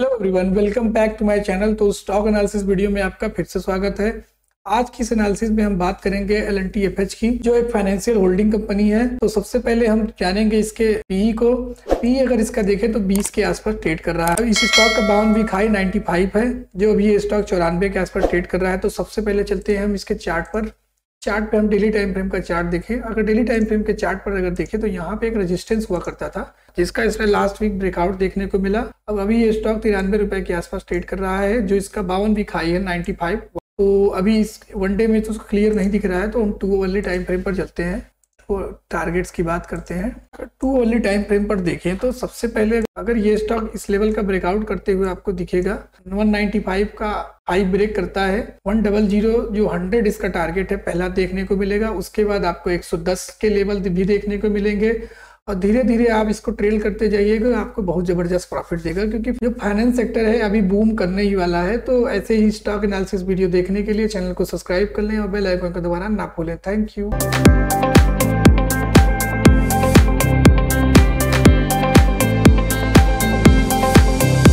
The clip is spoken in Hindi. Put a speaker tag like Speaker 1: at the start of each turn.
Speaker 1: Everyone welcome back to my channel तो स्टॉक एनालिसिस वीडियो में आपका फिर से स्वागत है। आज की इस एनालिसिस में हम बात करेंगे एल एन की, जो एक फाइनेंशियल होल्डिंग कंपनी है। तो सबसे पहले हम जानेंगे इसके पीई को। पी अगर इसका देखें तो 20 के आसपास ट्रेड कर रहा है। इस स्टॉक का बाउंड वीक हाई 95 है, जो अभी ये स्टॉक चौरानवे के आसपास ट्रेड कर रहा है। तो सबसे पहले चलते हैं हम इसके चार्ट पर। चार्ट पे हम डेली टाइम फ्रेम का चार्ट देखें। अगर डेली टाइम फ्रेम के चार्ट पर अगर देखें तो यहाँ पे एक रेजिस्टेंस हुआ करता था, जिसका इसमें लास्ट वीक ब्रेकआउट देखने को मिला। अब अभी ये स्टॉक तिरानवे रुपए के आसपास ट्रेड कर रहा है, जो इसका बावन वीक हाई है 95 तो अभी इस वनडे में तो उसको क्लियर नहीं दिख रहा है तो हम टू वाले टाइम फ्रेम पर चलते हैं। टारगेट्स की बात करते हैं। टू वाली टाइम फ्रेम पर देखें तो सबसे पहले अगर ये स्टॉक इस लेवल का ब्रेकआउट करते हुए आपको दिखेगा 195 का हाई ब्रेक करता है। 100 जो 100 इसका टारगेट है, पहला देखने को मिलेगा। उसके बाद आपको 110 के लेवल भी देखने को मिलेंगे। और धीरे धीरे आप इसको ट्रेल करते जाइएगा, आपको बहुत ज़बरदस्त प्रॉफिट देगा। क्योंकि जो फाइनेंस सेक्टर है, अभी बूम करने ही वाला है। तो ऐसे ही स्टॉक एनालिसिस वीडियो देखने के लिए चैनल को सब्सक्राइब कर लें और बेल आइकन को दोबारा ना भूलें। Thank you